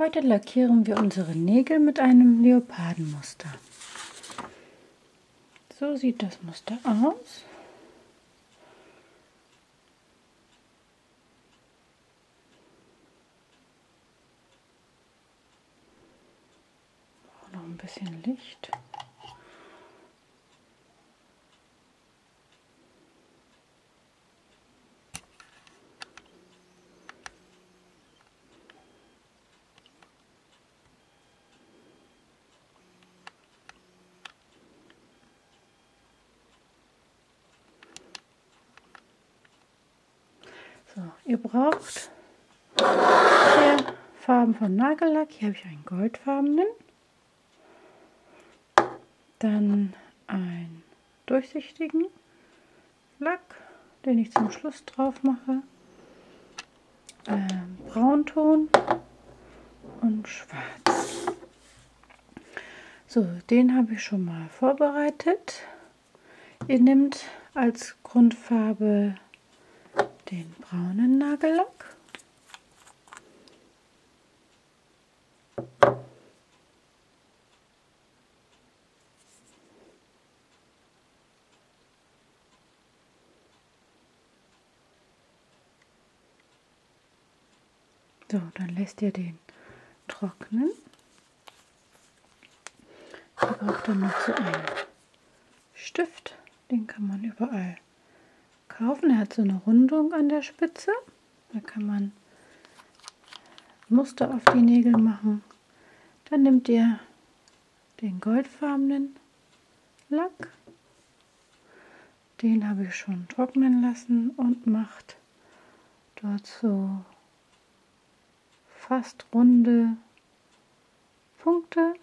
Heute lackieren wir unsere Nägel mit einem Leopardenmuster. So sieht das Muster aus. Noch ein bisschen Licht. So, ihr braucht vier Farben von Nagellack. Hier habe ich einen goldfarbenen. Dann einen durchsichtigen Lack, den ich zum Schluss drauf mache. Ähm, Braunton und Schwarz. So, den habe ich schon mal vorbereitet. Ihr nehmt als Grundfarbe den braunen Nagellack. So, dann lässt ihr den trocknen. Ihr braucht dann noch so einen Stift, den kann man überall kaufen. Er hat so eine Rundung an der Spitze. Da kann man Muster auf die Nägel machen. Dann nehmt ihr den goldfarbenen Lack. Den habe ich schon trocknen lassen und macht dort so fast runde Punkte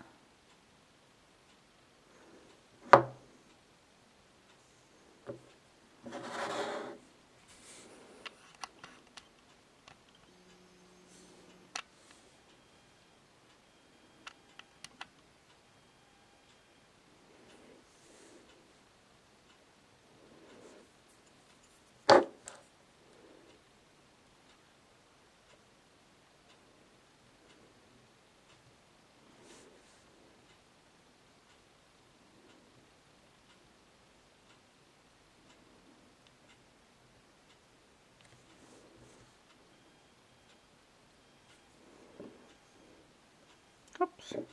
Ups.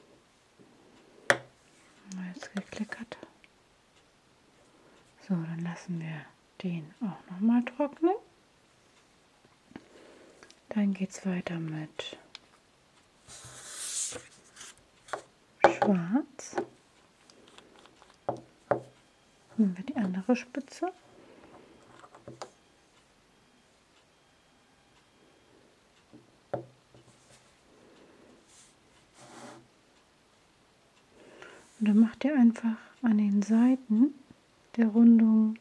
Jetzt geklickert. So, dann lassen wir den auch noch mal trocknen. Dann geht es weiter mit Schwarz. Nehmen wir die andere Spitze. Und dann macht ihr einfach an den Seiten der Rundung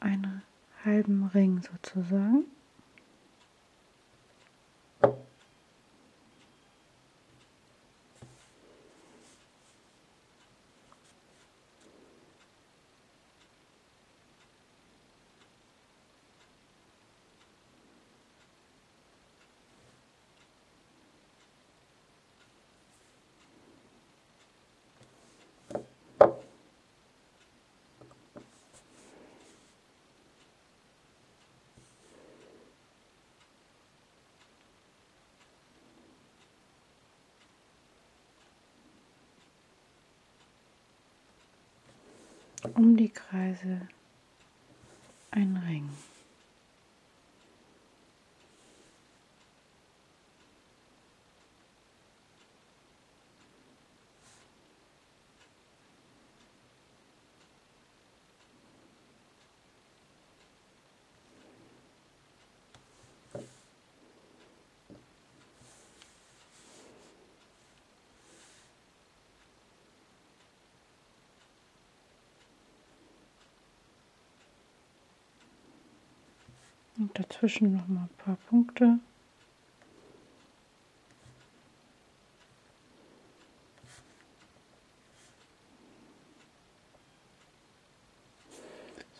einen halben Ring sozusagen. Um die Kreise ein Ring. Und dazwischen noch mal ein paar Punkte.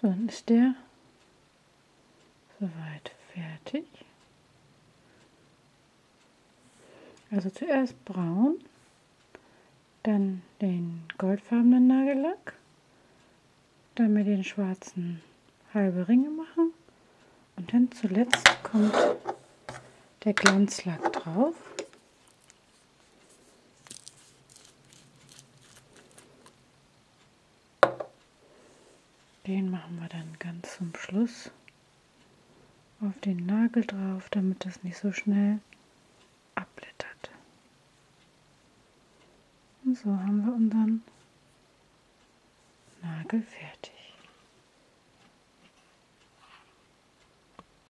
So, dann ist der soweit fertig. Also zuerst braun, dann den goldfarbenen Nagellack, dann mit den schwarzen halbe Ringe machen und dann zuletzt kommt der Glanzlack drauf. Den machen wir dann ganz zum Schluss auf den Nagel drauf, damit das nicht so schnell abblättert. Und so haben wir unseren Nagel fertig.